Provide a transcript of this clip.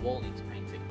the wall needs painting.